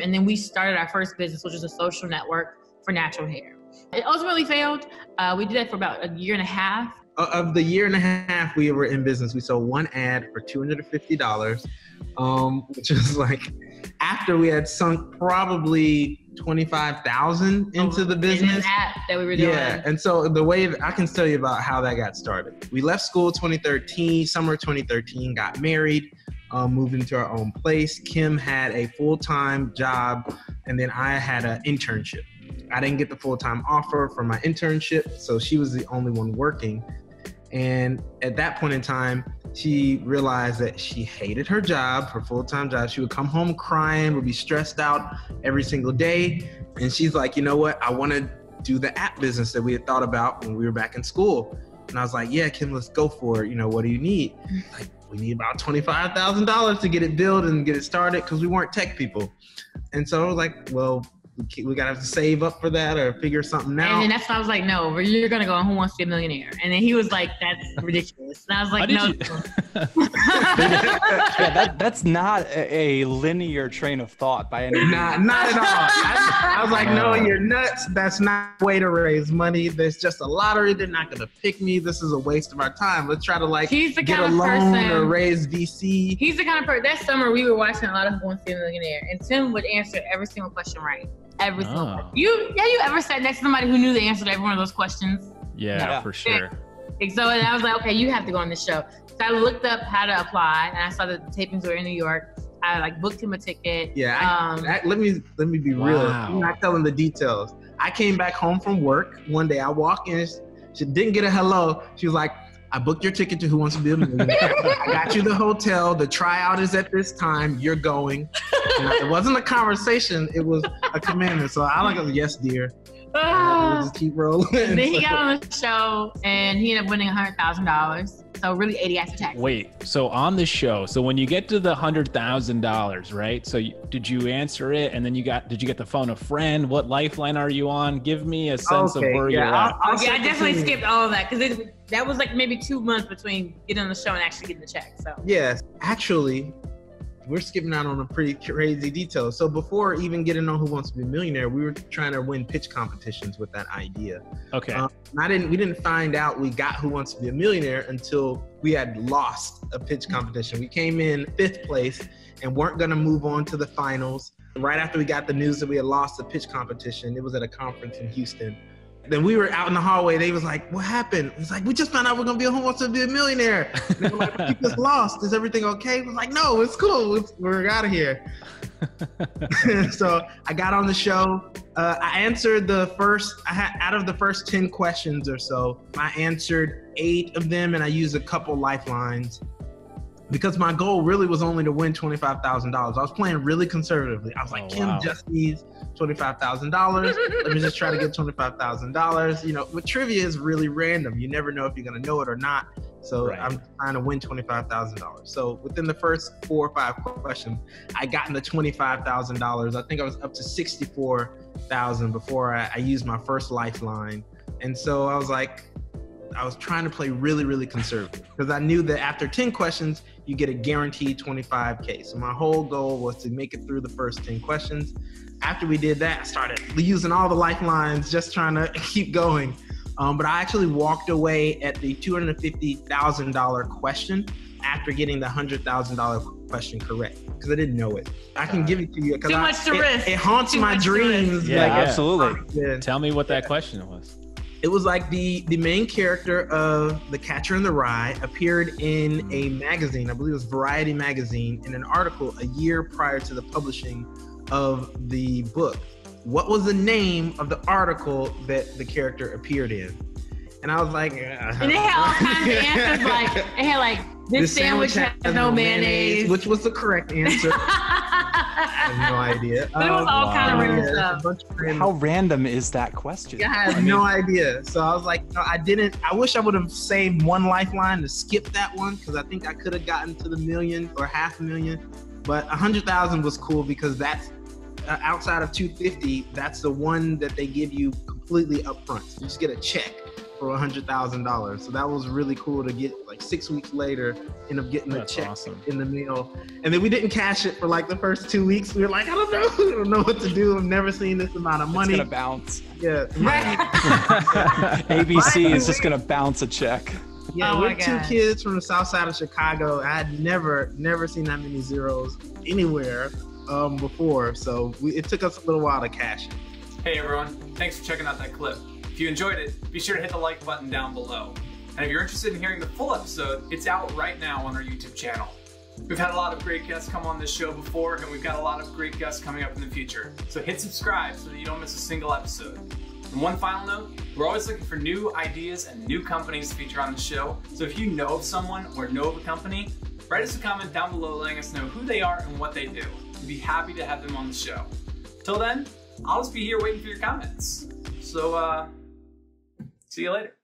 And then we started our first business, which is a social network for natural hair. It ultimately failed. Uh, we did that for about a year and a half. Of the year and a half we were in business, we sold one ad for $250, um, which was like after we had sunk probably 25,000 into the business. app that we were doing. Yeah, and so the way I can tell you about how that got started. We left school 2013, summer 2013, got married, um, moved into our own place. Kim had a full time job, and then I had an internship. I didn't get the full time offer for my internship, so she was the only one working. And at that point in time, she realized that she hated her job, her full time job. She would come home crying, would be stressed out every single day. And she's like, you know what? I want to do the app business that we had thought about when we were back in school. And I was like, yeah, Kim, let's go for it. You know, what do you need? Like, we need about $25,000 to get it built and get it started because we weren't tech people. And so I was like, well, we gotta have to save up for that or figure something out. And then that's why I was like, no, you're gonna go on Who Wants to Be a Millionaire. And then he was like, that's ridiculous. And I was like, no. yeah, that, that's not a, a, linear train of thought by any means. Not, not at all. I, I was like, no, uh. you're nuts. That's not a way to raise money. There's just a lottery. They're not gonna pick me. This is a waste of our time. Let's try to like he's the get kind a loan person, or raise VC. He's the kind of person. That summer we were watching a lot of Who Wants to Be a Millionaire, and Tim would answer every single question right. Every single oh. You yeah, you ever sat next to somebody who knew the answer to every one of those questions? Yeah, yeah. for sure. So and I was like, okay, you have to go on the show. So I looked up how to apply, and I saw that the tapings were in New York. I like booked him a ticket. Yeah, um, I, I, let me let me be wow. real. I'm not telling the details. I came back home from work one day. I walk in, she didn't get a hello. She was like, I booked your ticket to Who Wants to Be a Millionaire. I got you the hotel. The tryout is at this time. You're going. It wasn't a conversation. It was a commandment. So I like, a yes, dear. Uh, just keep rolling. Then he got on the show and he ended up winning hundred thousand dollars. So really eighty after tax. Wait, so on the show, so when you get to the hundred thousand dollars, right? So you, did you answer it, and then you got? Did you get the phone a friend? What lifeline are you on? Give me a sense okay, of where yeah, you're at. I'll, I'll I definitely skipped all of that because that was like maybe two months between getting on the show and actually getting the check. So yes, actually, we're skipping out on a pretty crazy detail. So before even getting on Who Wants to Be a Millionaire, we were trying to win pitch competitions with that idea. Okay. Um, I didn't. We didn't find out we got Who Wants to Be a Millionaire until we had lost a pitch competition. We came in fifth place and weren't going to move on to the finals. Right after we got the news that we had lost the pitch competition, it was at a conference in Houston then we were out in the hallway. They was like, "What happened?" It's like we just found out we're gonna be a Who Wants to Be a Millionaire. They were like, "We just lost. Is everything okay?" Was like, "No, it's cool. It's, we're out of here." so I got on the show. Uh, I answered the first. I had out of the first ten questions or so, I answered eight of them, and I used a couple lifelines because my goal really was only to win twenty five thousand dollars. I was playing really conservatively. I was like, oh, Kim wow. just needs twenty-five thousand dollars. Let me just try to get twenty-five thousand dollars. You know, with trivia is really random. You never know if you're gonna know it or not. So right. I'm trying to win twenty-five thousand dollars. So within the first four or five questions, I got into twenty-five thousand dollars. I think I was up to sixty-four thousand before I, I used my first lifeline. And so I was like, I was trying to play really, really conservative because I knew that after 10 questions, you get a guaranteed 25K. So my whole goal was to make it through the first 10 questions after we did that, I started using all the lifelines, just trying to keep going. Um, but I actually walked away at the $250,000 question after getting the $100,000 question correct because I didn't know it. I can give it to you. Too I, much to it, risk. It haunts Too my dreams. Yeah, like, absolutely. Tell me what that question was. It was like the the main character of The Catcher in the Rye appeared in a magazine, I believe it was Variety magazine, in an article a year prior to the publishing of the book. What was the name of the article that the character appeared in? And I was like, uh, and it had all kinds of answers. Like it had like this, this sandwich, sandwich, has, no mayonnaise. mayonnaise, which was the correct answer. I have no idea. But it was all wow. kind of random stuff. Random. How random is that question? I have no idea. So I was like, no, I didn't. I wish I would have saved one lifeline to skip that one because I think I could have gotten to the million or half a million. But a hundred thousand was cool because that's uh, outside of 250, that's the one that they give you completely upfront. You just get a check for a hundred thousand dollars. So that was really cool to get. Like six weeks later, end up getting That's a check awesome. in the mail, and then we didn't cash it for like the first two weeks. We were like, I don't know, we don't know what to do. I've never seen this amount of money. It's gonna bounce. Yeah, right. ABC is just gonna bounce a check. Yeah, Oh we're two kids from the south side of Chicago. I had never, never seen that many zeros anywhere um, before. So we, it took us a little while to cash it. Hey everyone, thanks for checking out that clip. If you enjoyed it, be sure to hit the like button down below. And if you're interested in hearing the full episode, it's out right now on our YouTube channel. We've had a lot of great guests come on this show before, and we've got a lot of great guests coming up in the future. So hit subscribe so that you don't miss a single episode. And one final note, we're always looking for new ideas and new companies to feature on the show. So if you know of someone or know of a company, write us a comment down below letting us know who they are and what they do. We'd be happy to have them on the show. Till then, I'll just be here waiting for your comments. So, uh, see you later.